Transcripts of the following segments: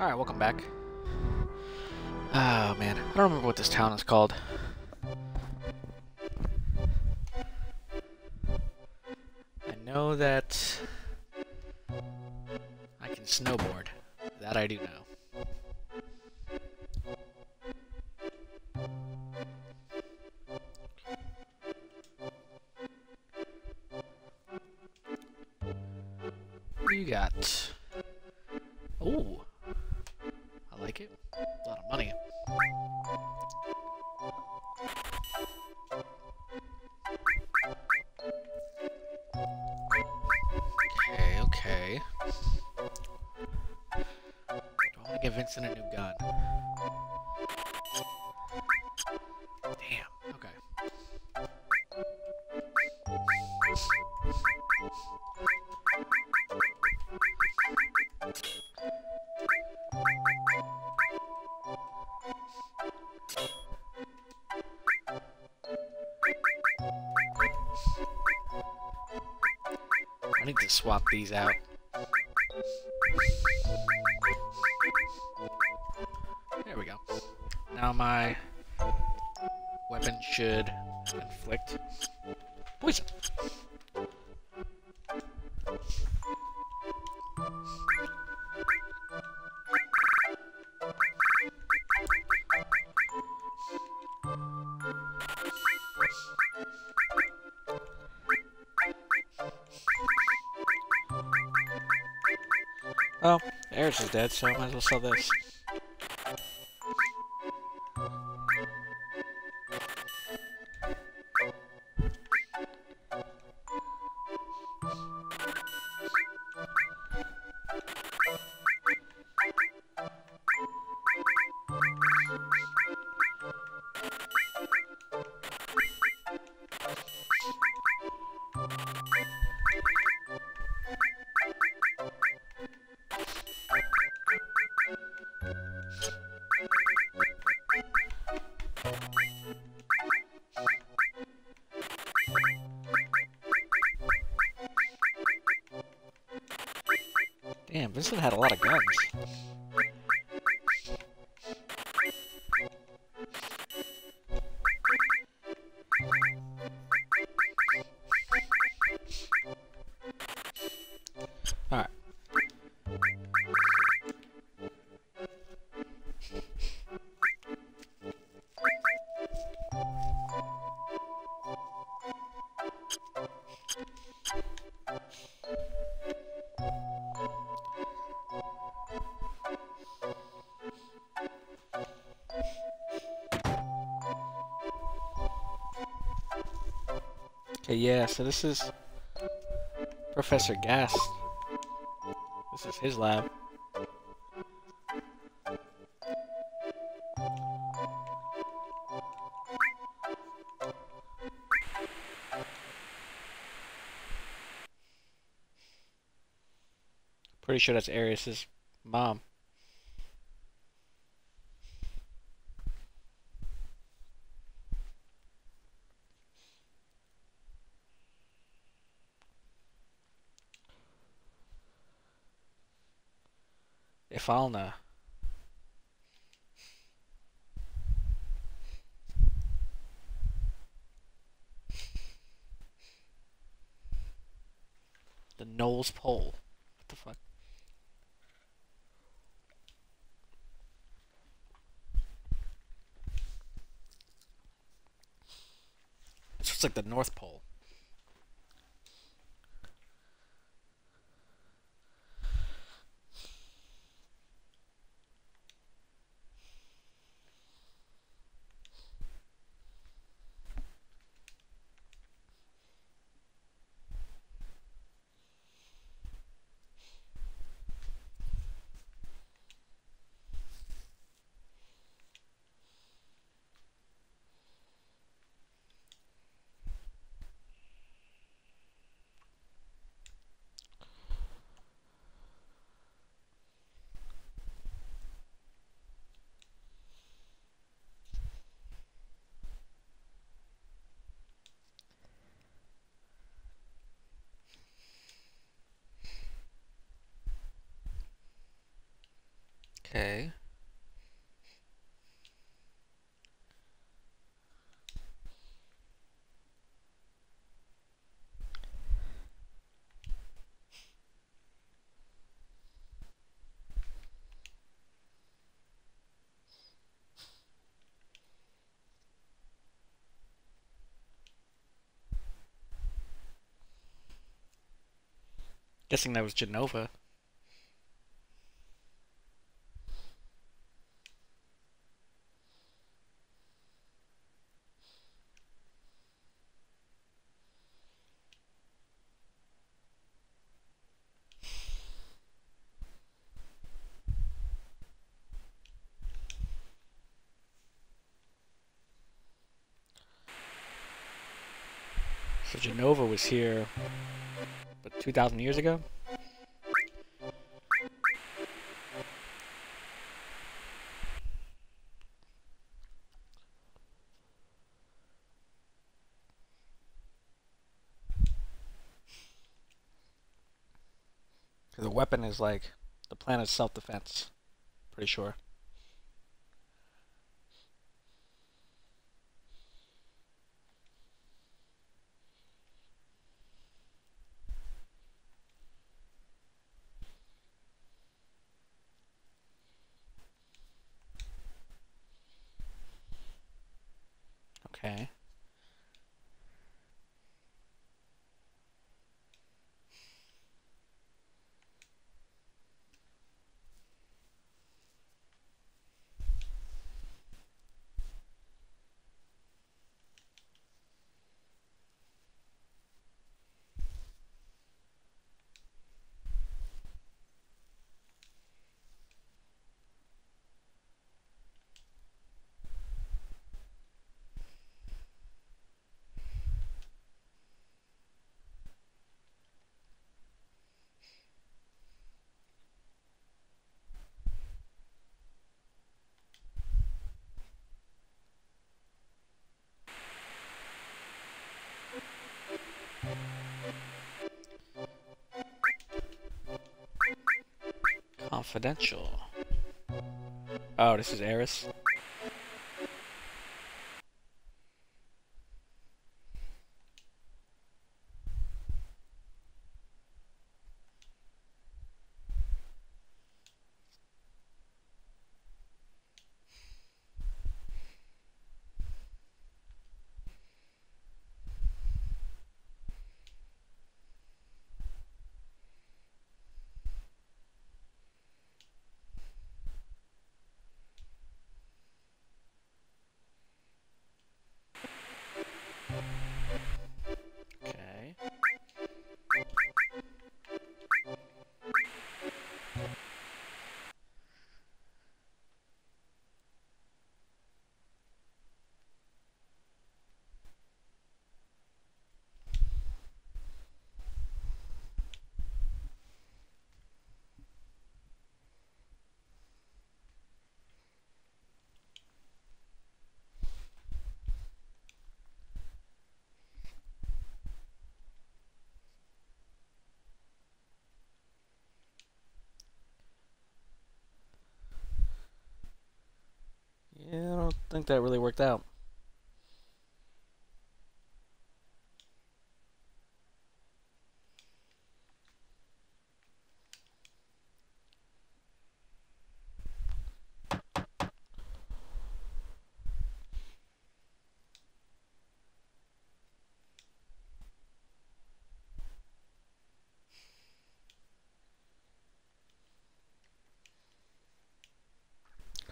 Alright, welcome back. Oh man, I don't remember what this town is called. I need to swap these out. There we go. Now my weapon should inflict poison. Dead, so I might as well sell this. Had a lot of yeah, so this is Professor Gast. This is his lab. Pretty sure that's Aerith's mom. Ifalna. The Knowles Pole. What the fuck? It's just like the North Pole. Guessing that was Genova. So Genova was here, but 2,000 years ago? The weapon is like the planet's self-defense. Pretty sure. Okay. Confidential. Oh, this is Aerith. Think that really worked out.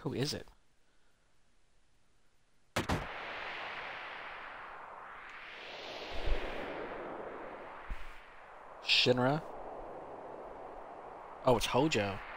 Who is it? Shinra? Oh, it's Hojo.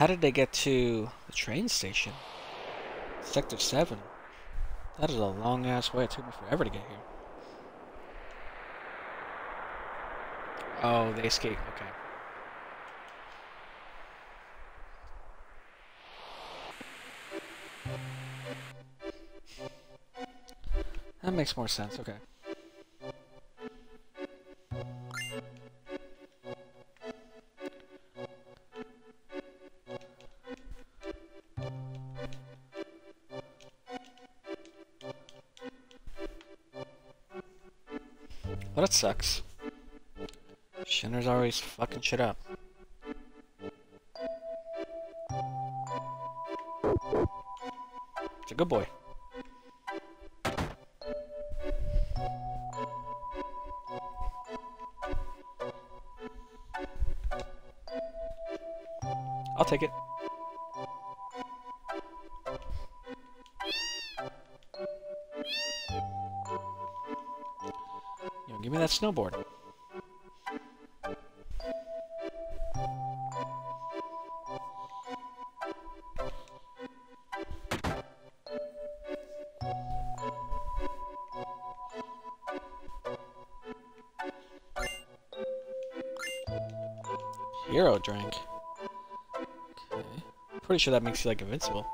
How did they get to the train station? Sector 7. That is a long ass way. It took me forever to get here. Oh, they escaped. Okay. That makes more sense. Okay. Sucks. Shinra's always fucking shit up. It's a good boy. Snowboard. Hero drink. Okay. Pretty sure that makes you like invincible.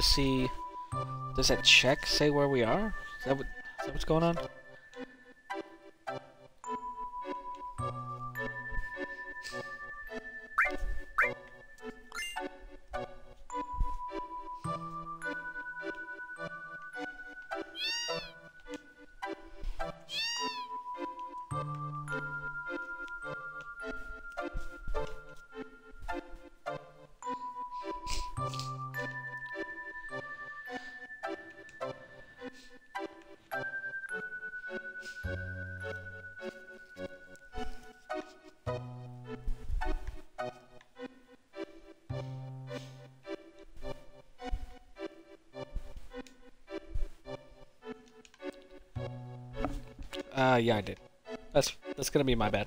To see. Does that check say where we are? Is that what? Is that what's going on? Yeah, I did. That's that's gonna be my bad.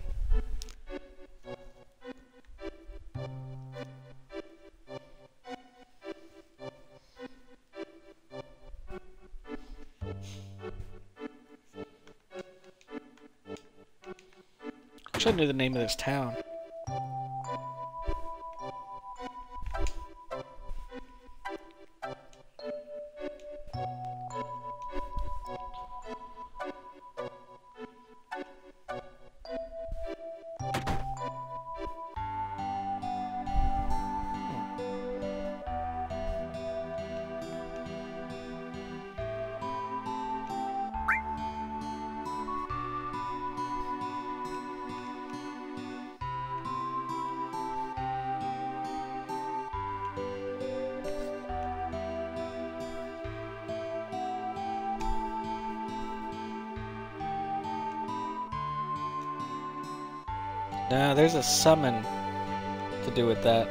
Wish I knew the name of this town. Summon to do with that.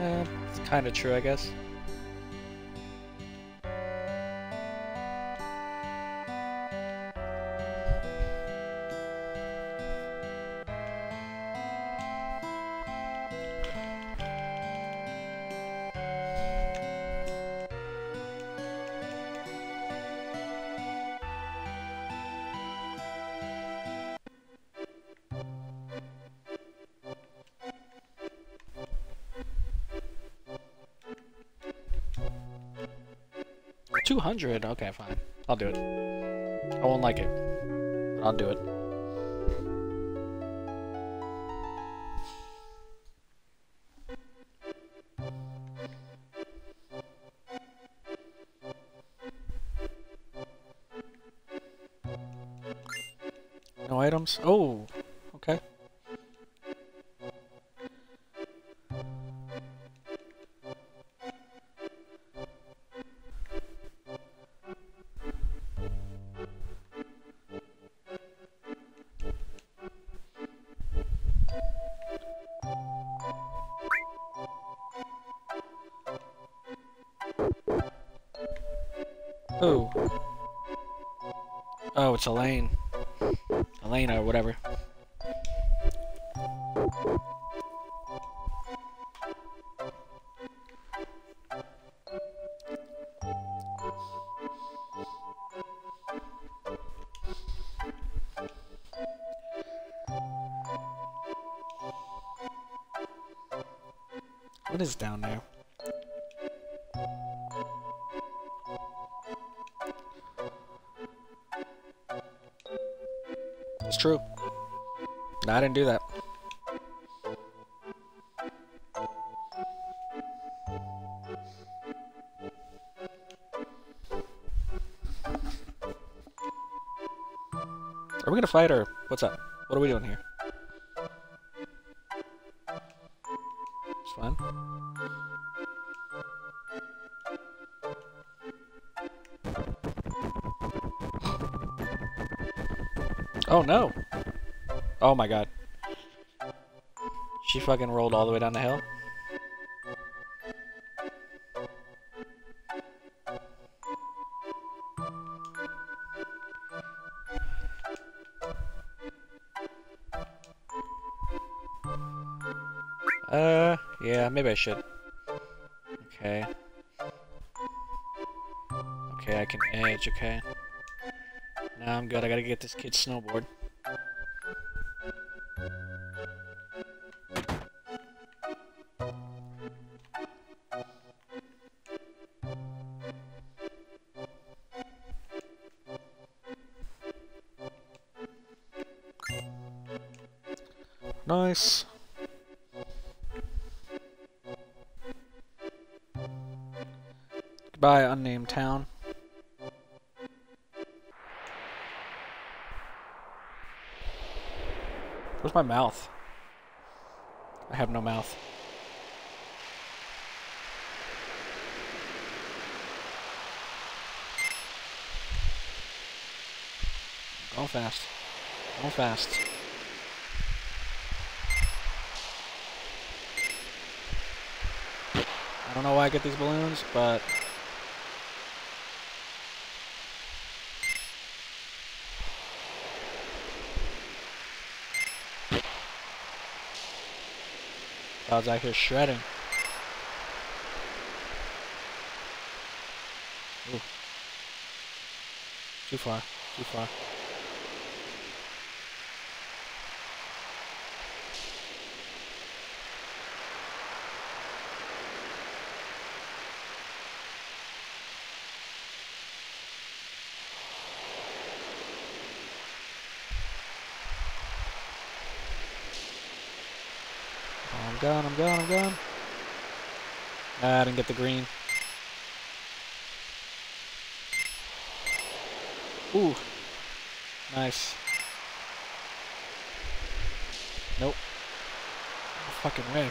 Uh, it's kind of true, I guess. 200? Okay, fine. I'll do it. I won't like it. I'll do it. No items? Oh! Elaine. Elena or whatever. Fight or what's up? What are we doing here? It's. Oh no! Oh my god. She fucking rolled all the way down the hill. Uh, yeah, maybe I should. Okay. Okay, I can edge, okay. Now I'm good, I gotta get this kid snowboard. Nice. Goodbye, unnamed town. Where's my mouth? I have no mouth. Go fast. Go fast. I don't know why I get these balloons, but I was out here shredding. Ooh. Too far. Too far. Gone, I'm gone, I'm gone. Ah, I didn't get the green. Ooh. Nice. Nope. No fucking way.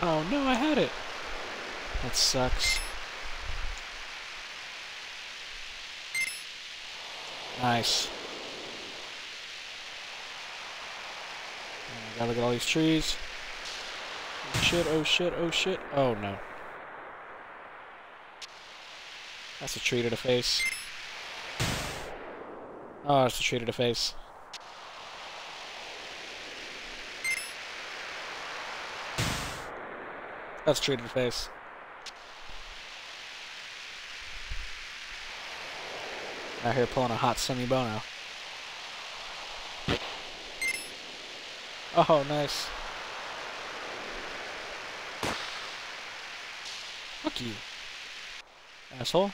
Oh no, I had it. That sucks. Nice. gotta look at all these trees. Oh shit, oh shit, oh shit. Oh no. That's a tree to the face. Oh, it's a tree to the face. That's a tree to the face. Out here pulling a hot Sonny Bono. Oh, nice. Fuck you. Asshole.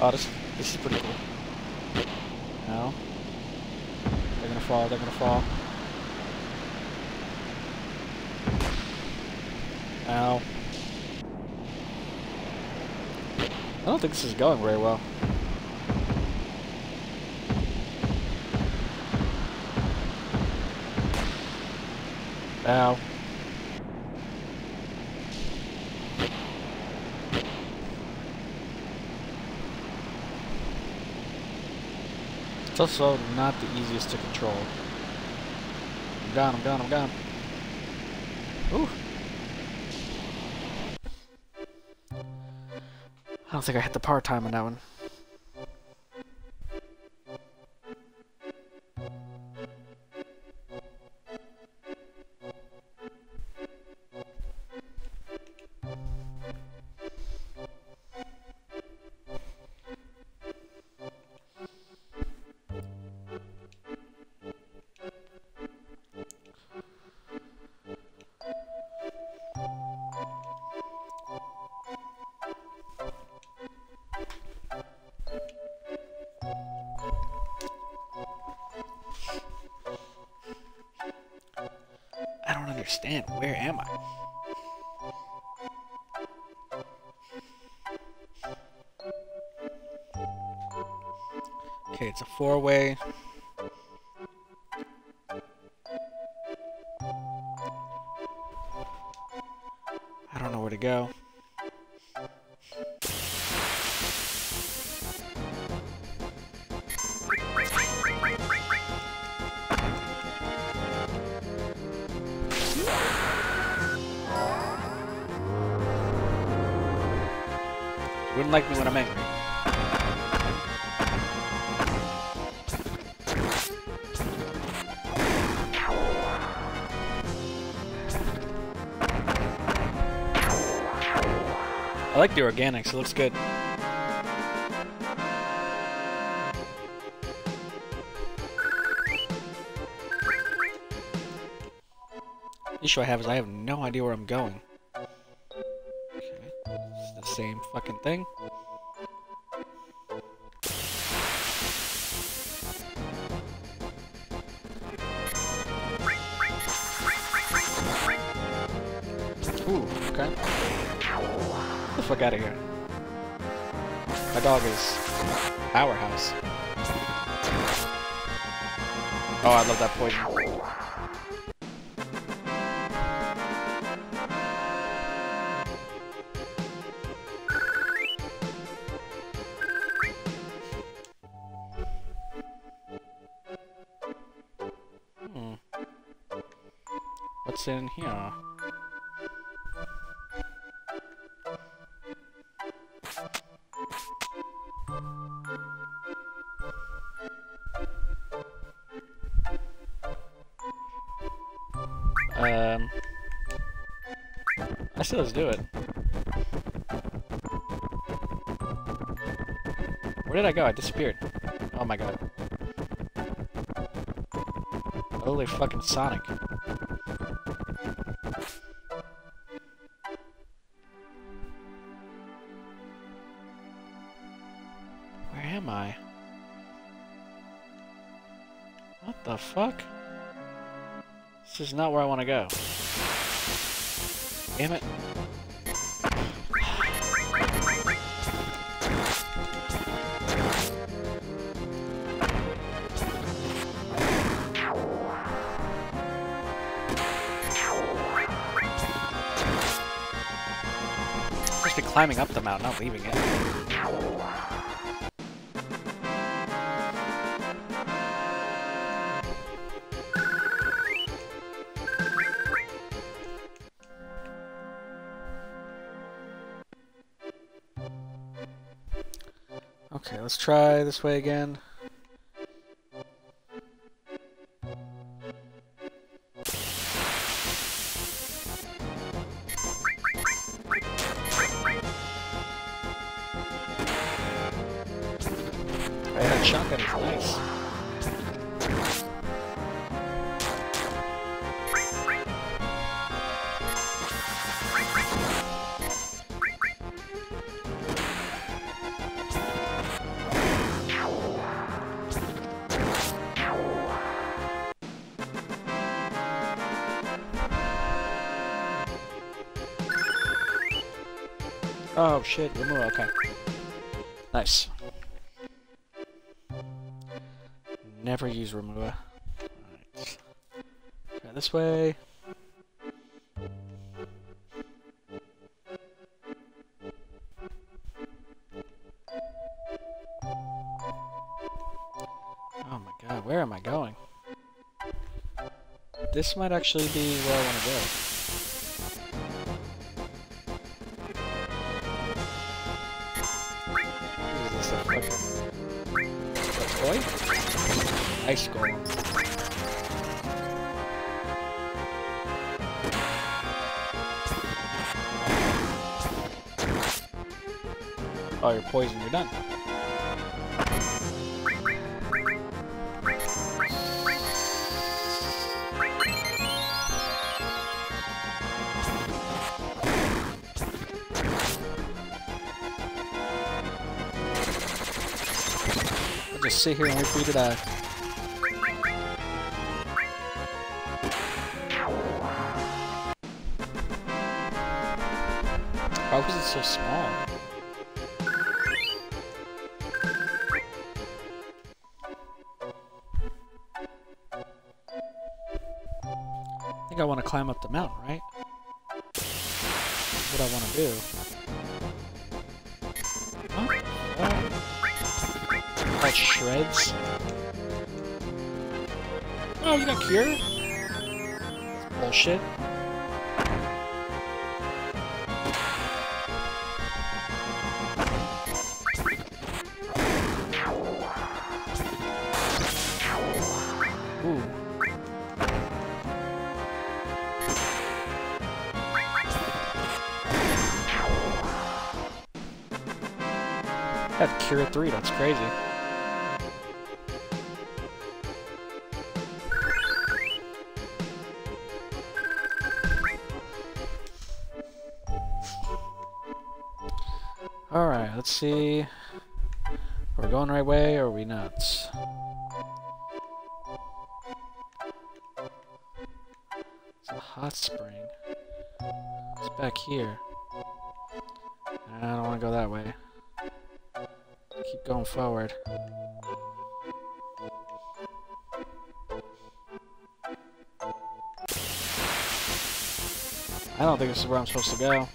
Oh, this this is pretty cool. No. They're gonna fall, they're gonna fall. Ow. I don't think this is going very well. Ow. It's also not the easiest to control. I'm gone, I'm gone, I'm gone. Ooh. I don't think I hit the power time on that one. The organics, it looks good. The issue I have is I have no idea where I'm going. Okay, it's the same fucking thing. Poison. Hmm. What's in here? Let's do it. Where did I go? I disappeared. Oh my god. Holy fucking Sonic. Where am I? What the fuck? This is not where I want to go. Damn it. Climbing up the mountain, not leaving it. Okay, let's try this way again. Shit, remove, okay. Nice. Never use Remua. Alright. Try this way. Oh my god, where am I going? This might actually be where I want to go. Ice golem. Oh, you're poisoned, you're done. Just sit here and wait for you to die. So small? I think I want to climb up the mountain, right? That's what I want to do. Huh? That shreds? Oh, you got cure? Bullshit. Crazy. Alright, let's see. Are we going the right way or are we nuts? It's a hot spring. It's back here. I don't want to go that way keep going forward. I don't think this is where I'm supposed to go.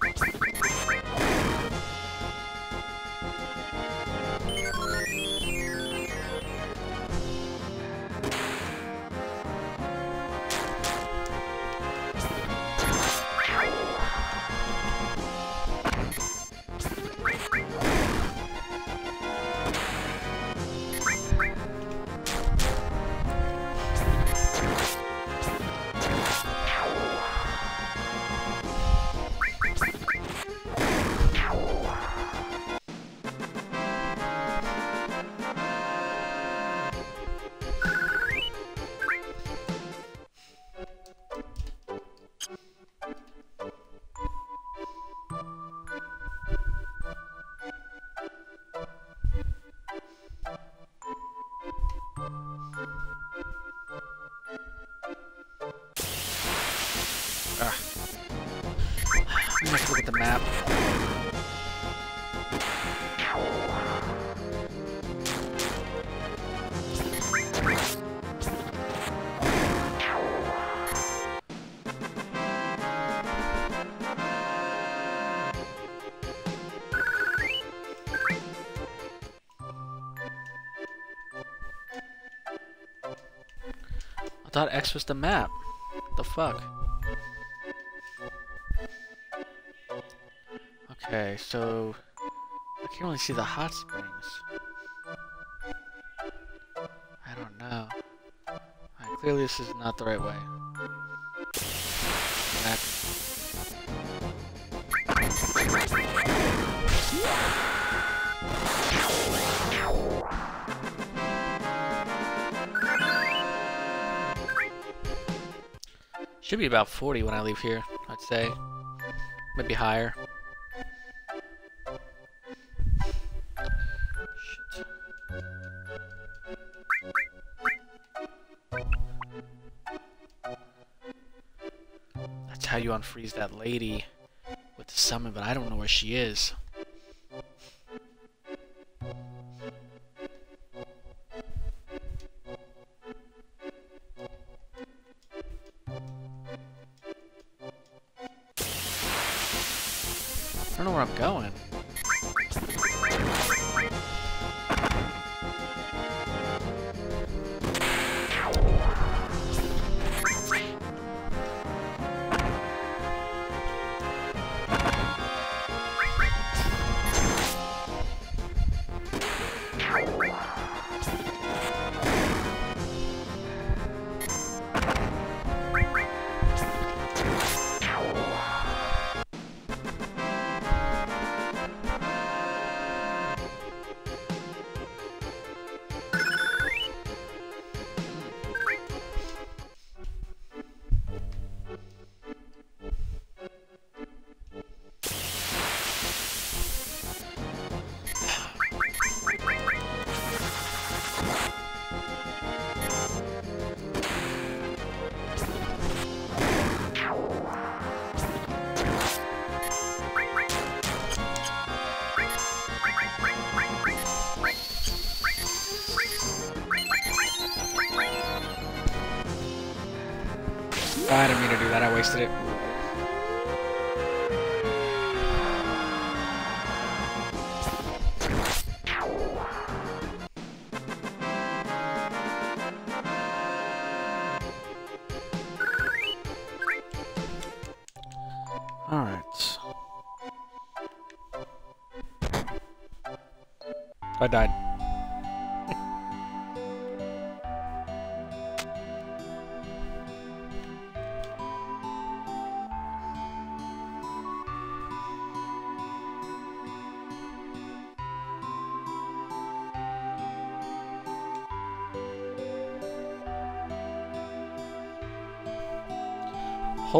X was the map. The fuck? Okay, so I can't really see the hot springs. I don't know. Clearly this is not the right way. Should be about 40 when I leave here, I'd say. Maybe higher. Shit. That's how you unfreeze that lady with the summon, but I don't know where she is.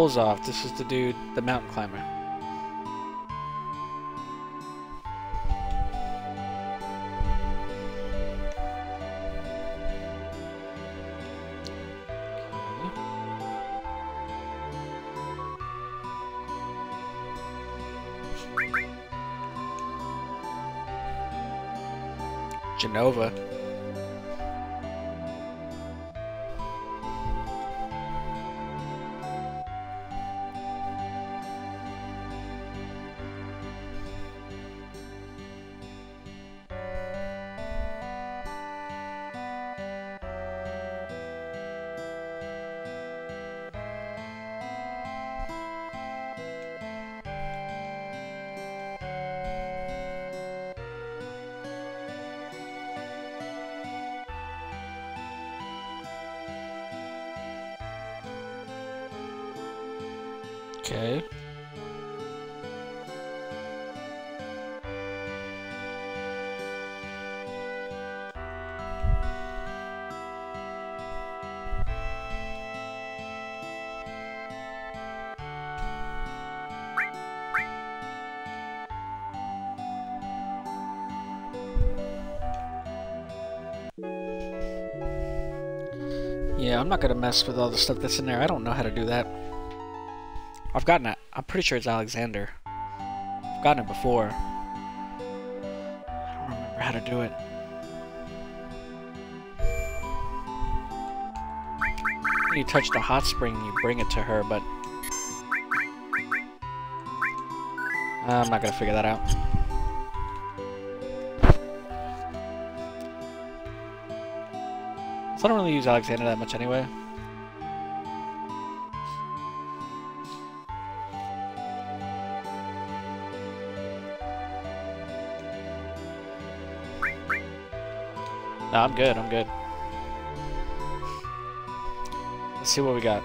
Off. This is the dude, the mountain climber. Genova. Not gonna mess with all the stuff that's in there. I don't know how to do that. I've gotten it. I'm pretty sure it's Alexander. I've gotten it before. I don't remember how to do it. You touch the hot spring, you bring it to her, but... Uh, I'm not gonna figure that out. So I don't really use Alexander that much anyway. No, I'm good, I'm good. Let's see what we got.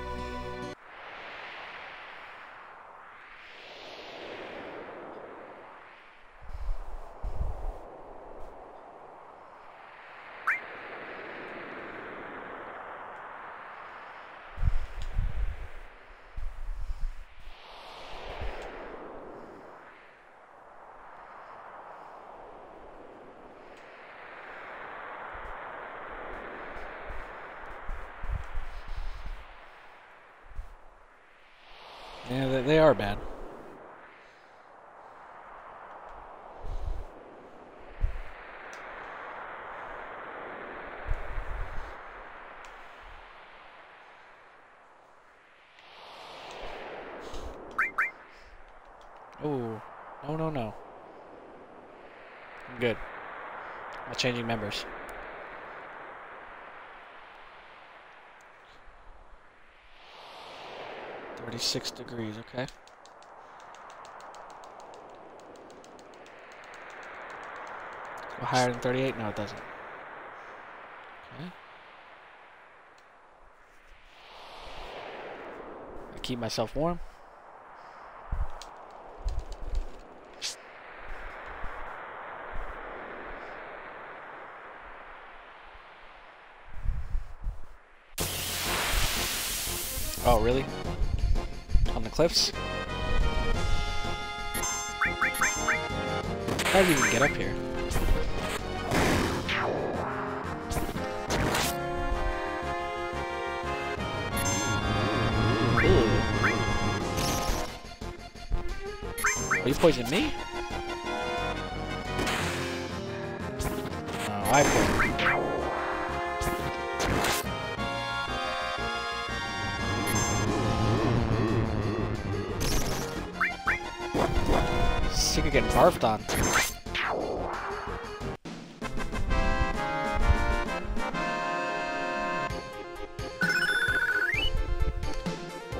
Yeah, they, are bad. Oh, no, no, no. I'm good. I'm changing members. Thirty-six degrees, okay. Go higher than thirty-eight? No, it doesn't. Okay. I keep myself warm. Cliffs? How did you even get up here? Ooh. Oh, you poisoned me? Oh, I poisoned you. Of getting barfed on.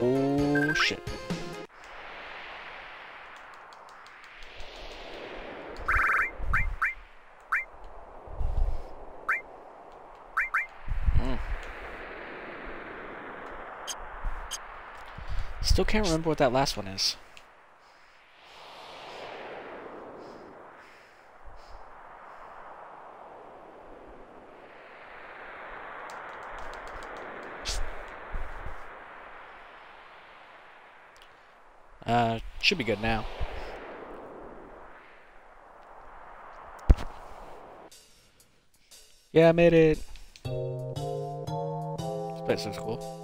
Oh shit. Mm. Still can't remember what that last one is. Uh, should be good now. Yeah, I made it. This place looks cool.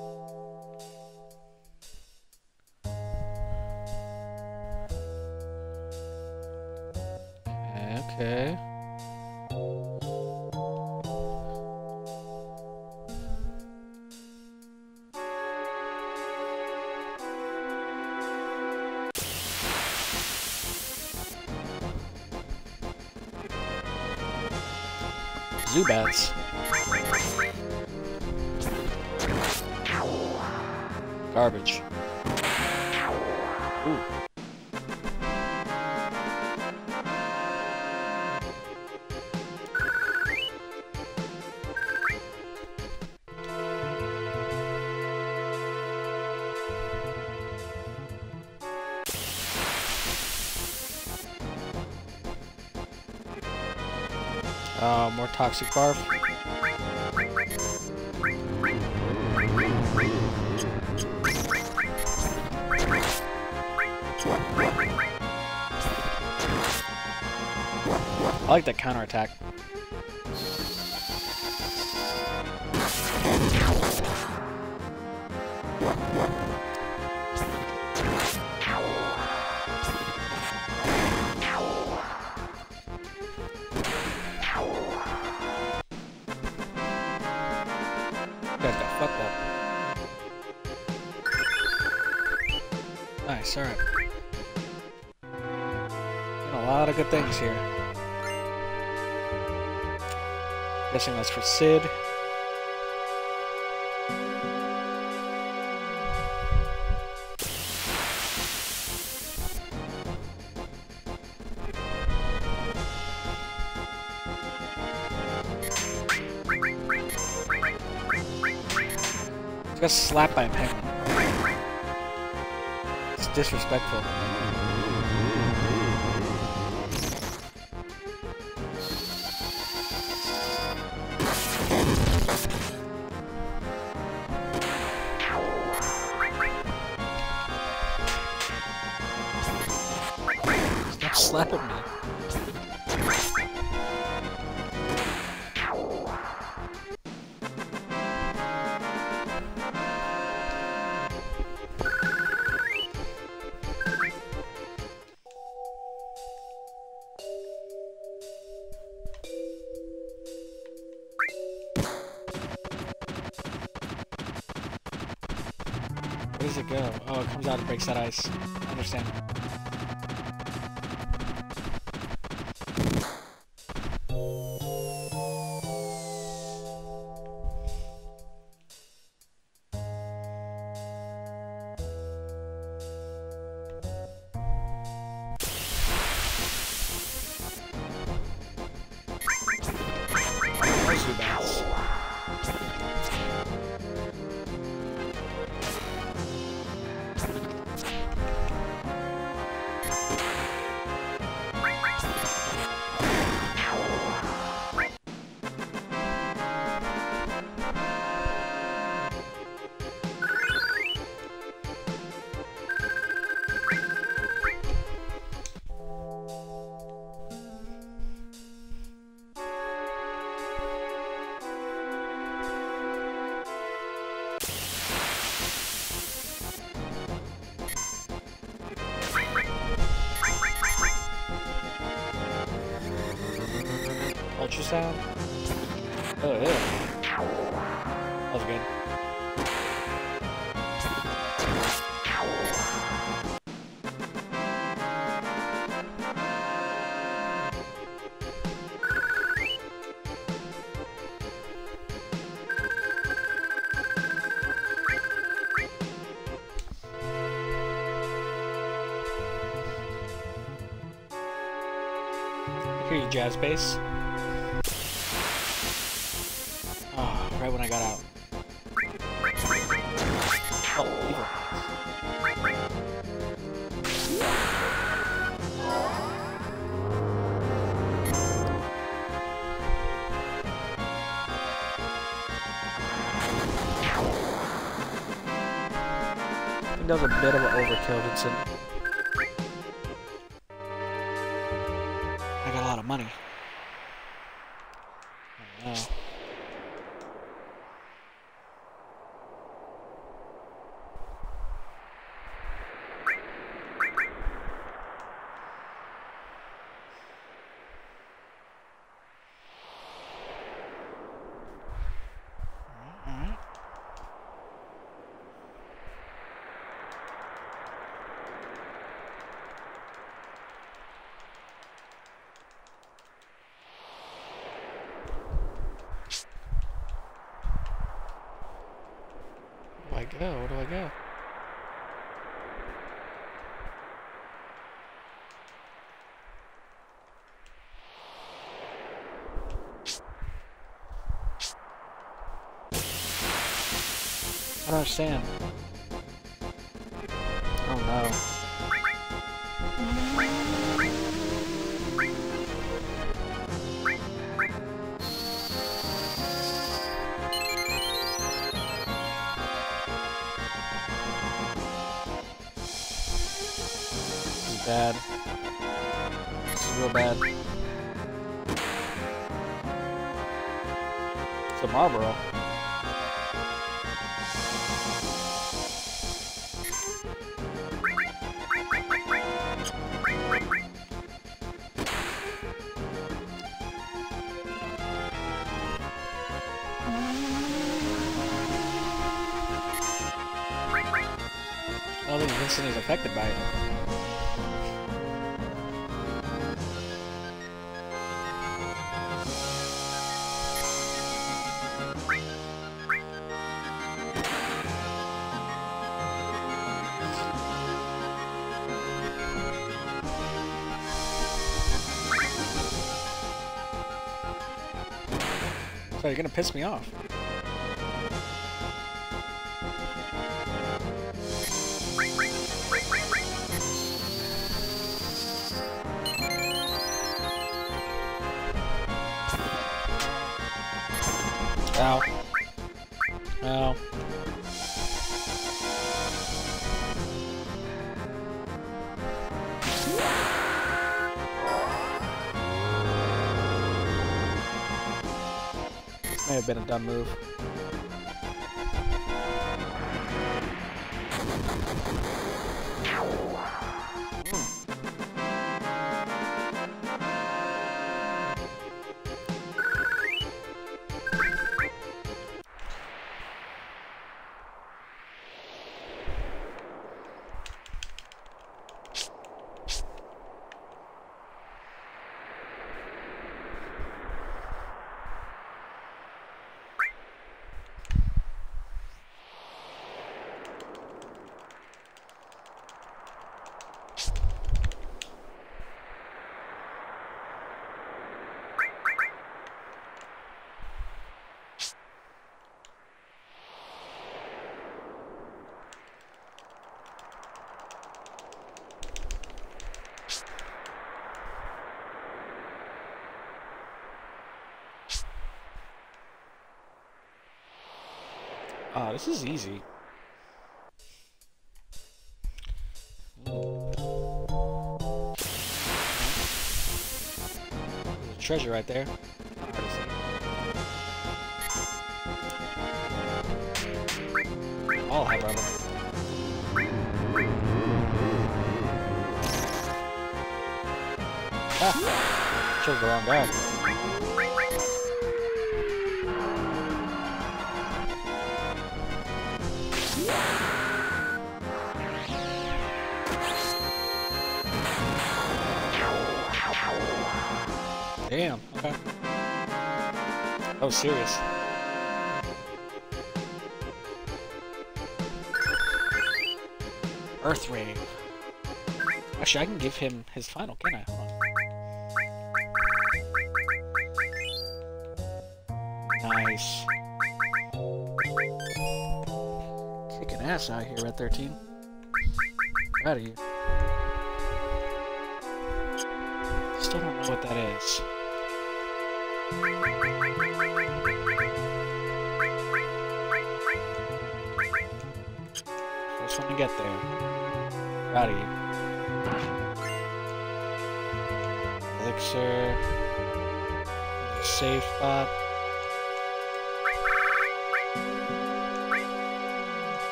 Toxic. I like that counterattack. Things here. Guessing that's for Sid. Just slapped by a penguin. It's disrespectful. Breaks that ice. I You, jazz bass. Oh, right when I got out. Oh, evil. That was a bit of an overkill, Vincent. I got a lot of money. Oh, no. Alright. Where do I go? Where do I go? I don't understand. Vincent is affected by it. So you're gonna piss me off. Dumb move. This is easy. There's a treasure right there. All have armor. Ah! Chose the wrong guy. Damn, okay. Oh, serious. Earth Rave. Actually, I can give him his final, can I? Nice. Kicking ass out here at 13. Proud of you. Still don't know what that is. First one to get there. Proud of you. Elixir. Safe spot.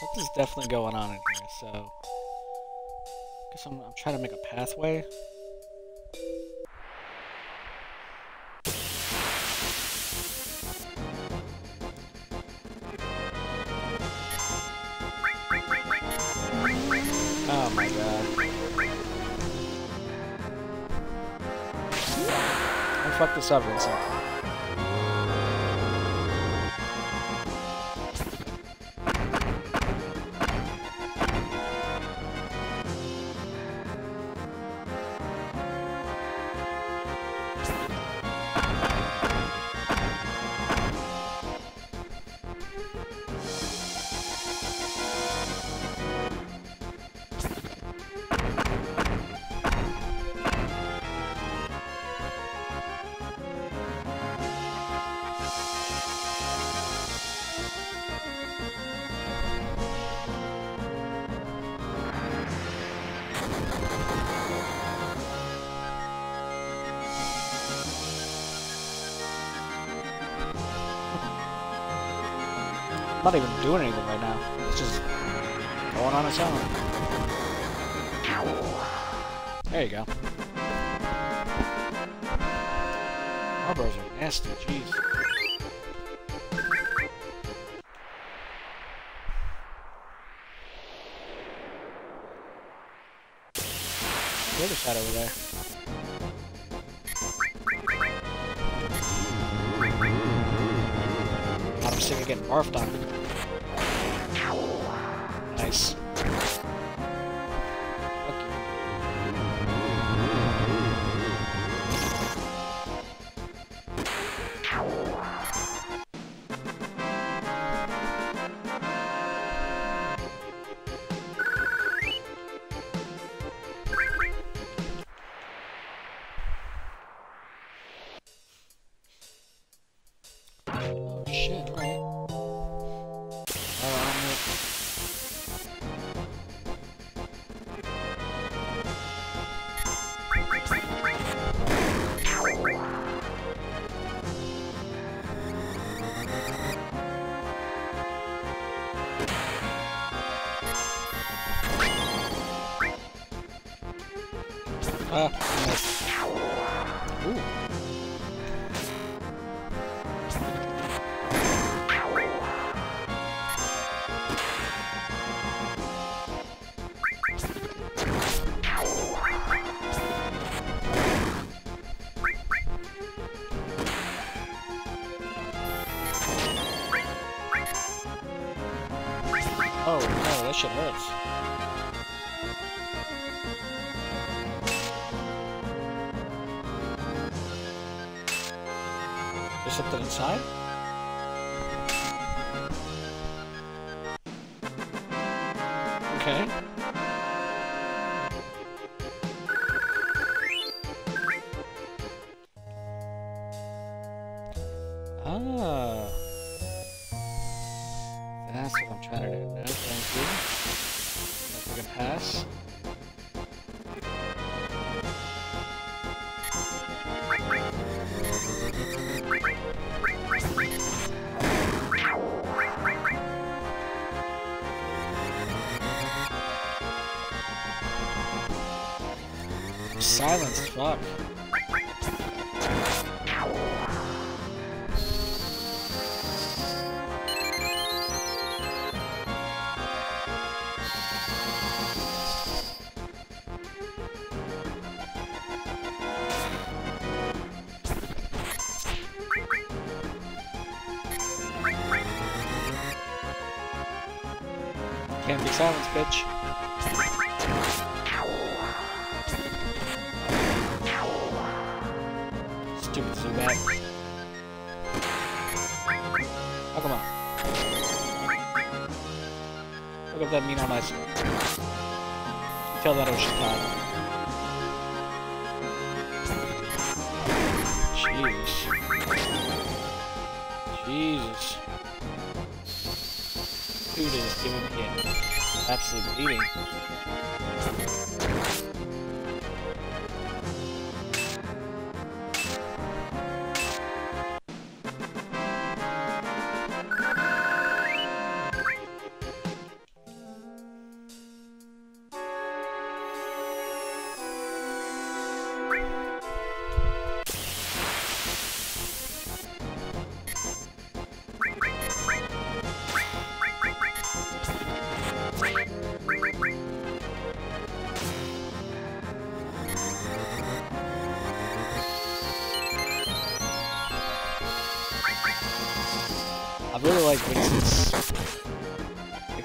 Something's definitely going on in here, so. Guess I'm trying to make a pathway. Fuck I'm not even doing anything right now. It's just going on its own. There you go. Malboros are nasty, jeez. The other side over there. Getting barfed on. Fuck.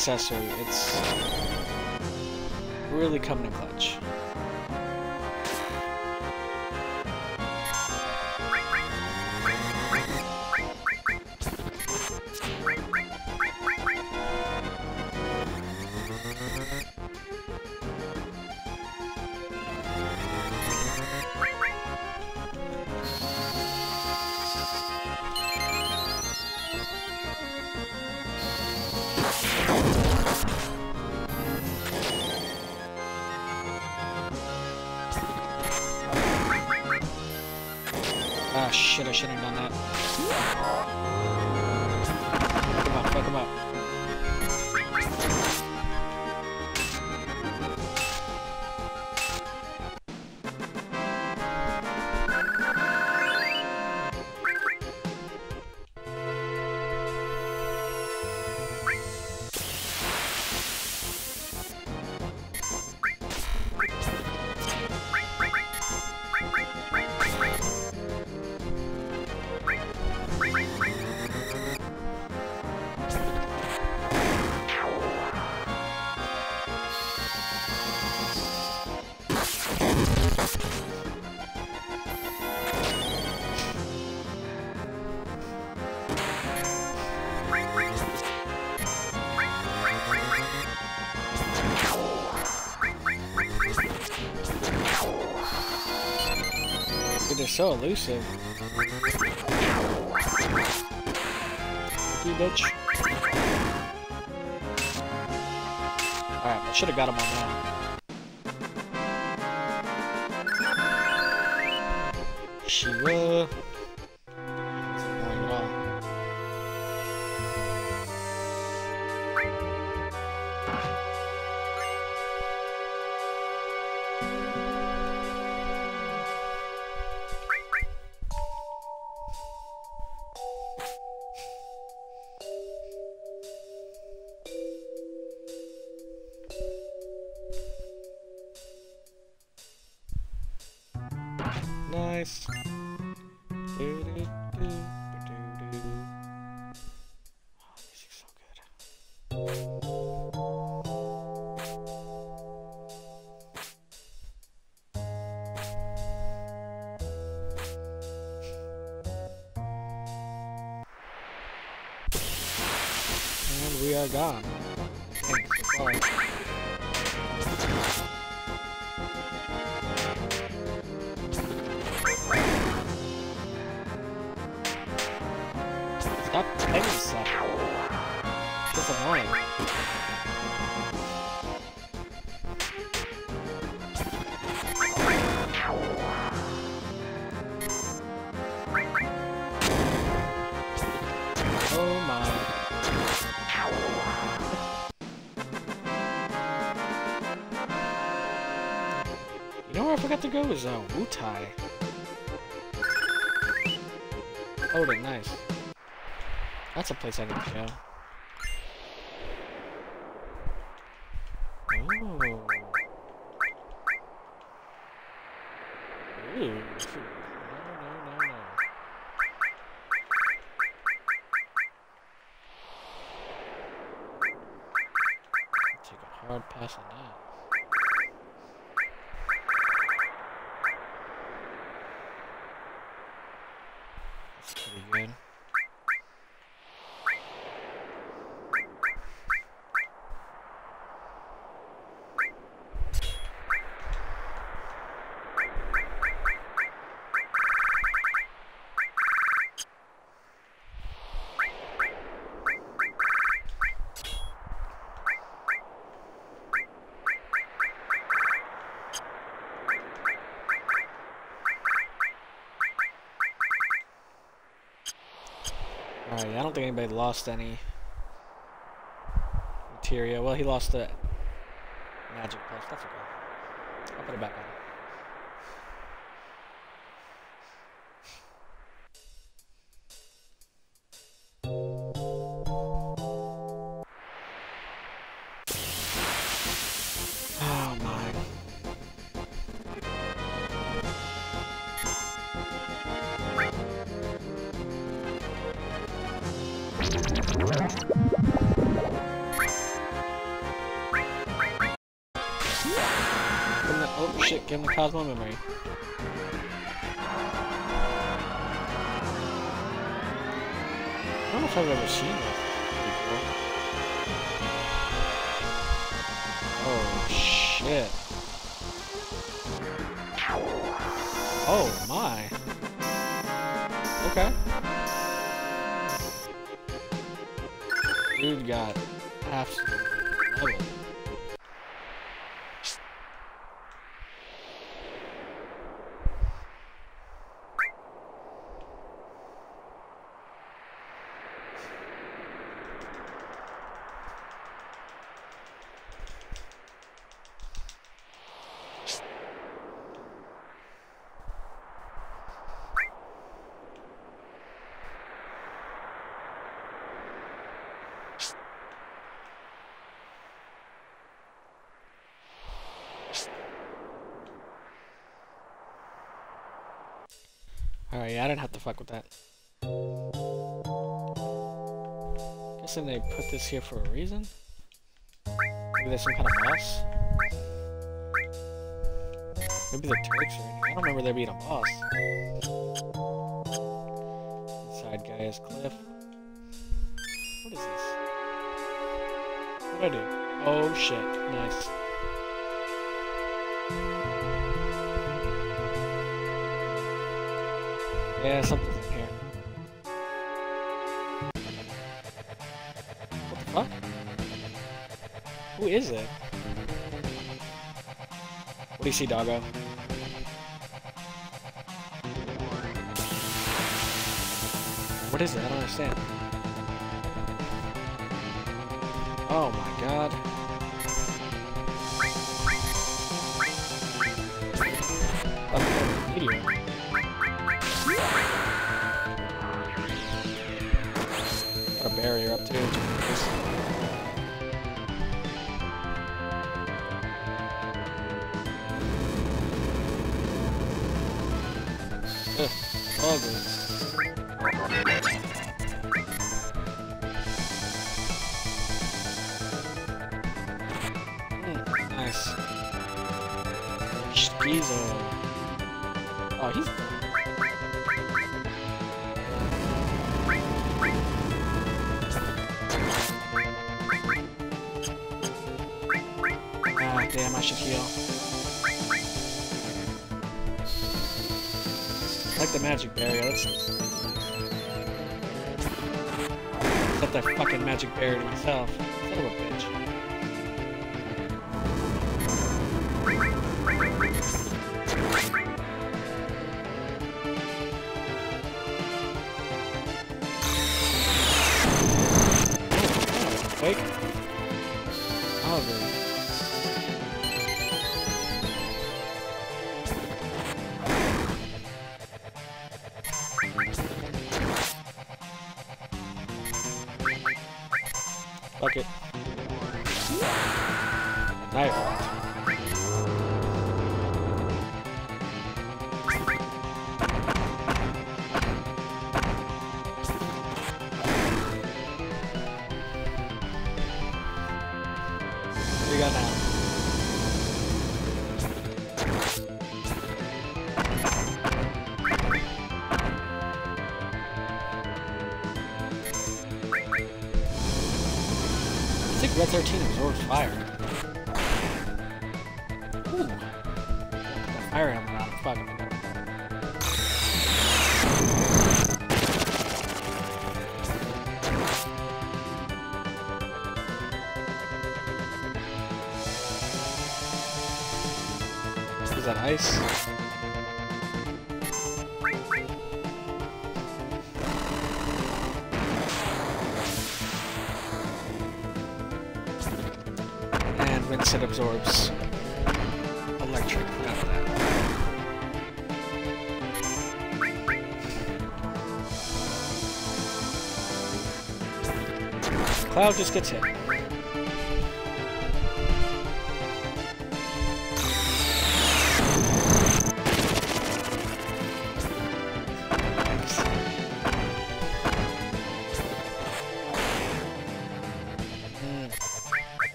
accessory. It's really come to Ah, shit, I shouldn't have done that. so elusive. You bitch. Alright, I should have got him on that. Stop spamming stuff. That's annoying. Forgot to go is uh, Wutai. Oh, they're nice. That's a place I need to go. Oh. Ooh. No, no, no, no. Take a hard pass on that. That's pretty good. Alright, I don't think anybody lost any materia. Well, he lost the magic plus. That's okay. Memory. I don't know if I've ever seen this before. Oh shit. Oh my. Okay. Dude got absolutely leveled. Alright, yeah, I didn't have to fuck with that. Guessing they put this here for a reason? Maybe there's some kind of boss? Maybe the Turks are in here. I don't remember there being a boss. Side guy is Cliff. What is this? What do I do? Oh shit, nice. Yeah, something's in here. What the fuck? Who is it? What do you see, doggo? What is it? I don't understand. Oh my god. Oh, meteor. Got a barrier up too. Jesus. Ugh, ugly. Mm, nice. Skeezo. Oh, he's magic barrier, let's... Set that fucking magic barrier to myself. Son of a bitch. Just gets hit.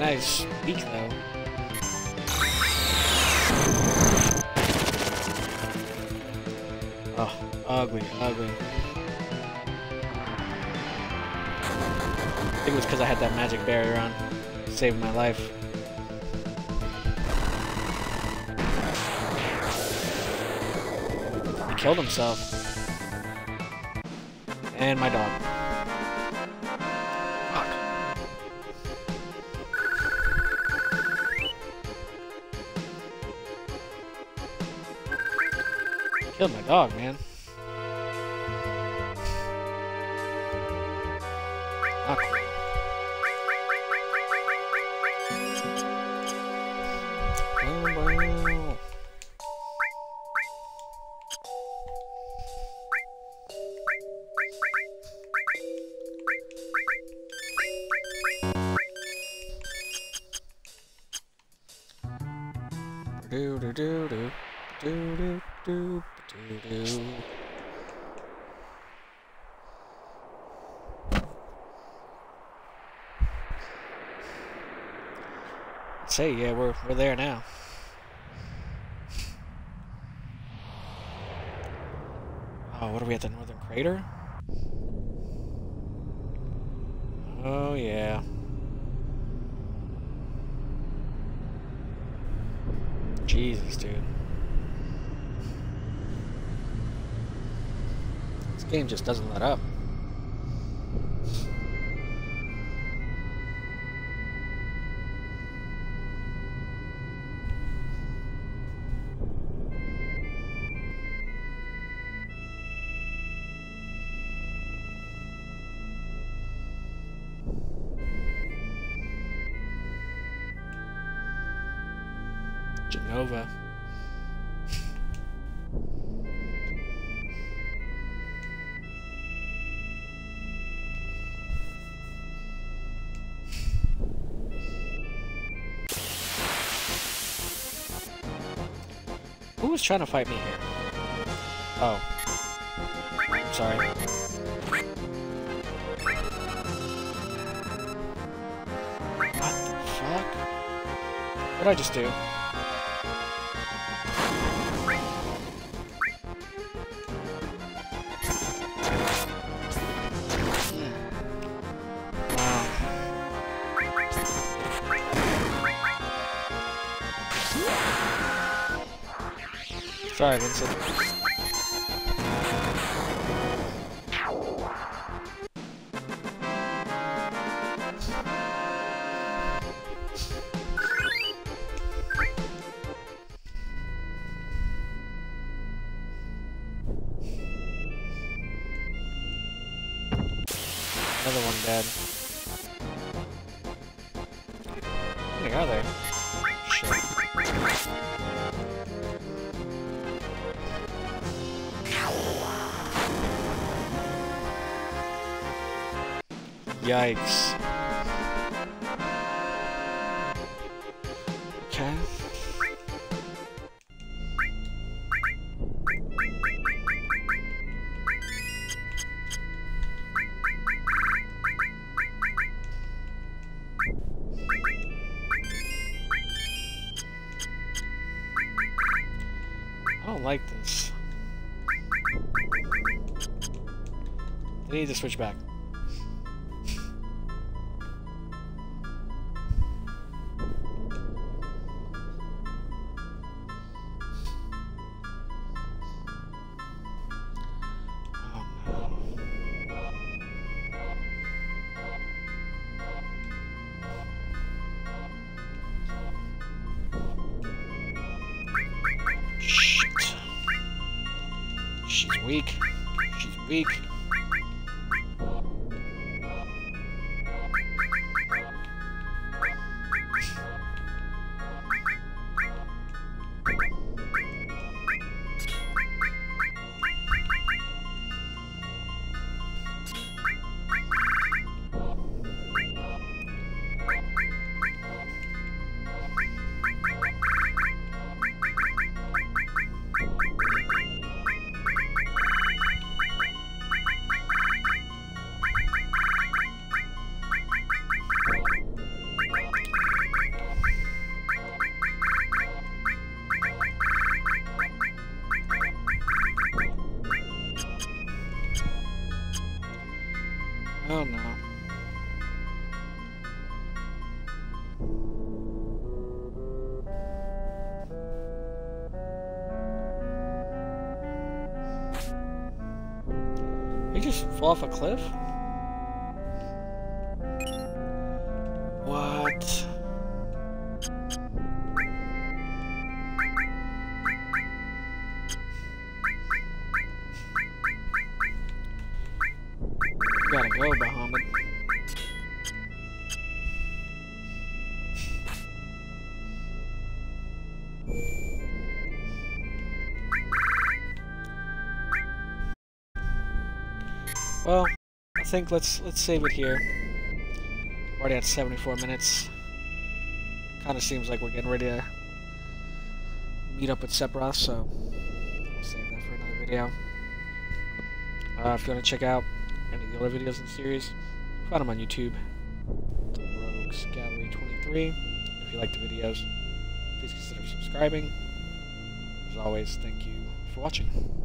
Nice beak though. Oh, ugly, ugly. I think it was because I had that magic barrier on. Saved my life. He killed himself. And my dog. Killed my dog, man. Yeah, we're we're there now. Oh, what are we at the northern crater? Oh yeah. Jesus, dude. This game just doesn't let up. Jenova. Who was trying to fight me here? Oh. Sorry. What the fuck? What did I just do? Sorry, Vincent. Yikes. Okay. I don't like this. I need to switch back. Weak. She's weak. Cliff? Think let's let's save it here. Already at 74 minutes. Kind of seems like we're getting ready to meet up with Sephiroth, so we'll save that for another video. Uh, if you want to check out any of the other videos in the series, find them on YouTube. Rogues Gallery 23. If you like the videos, please consider subscribing. As always, thank you for watching.